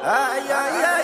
Ay, ay, ay.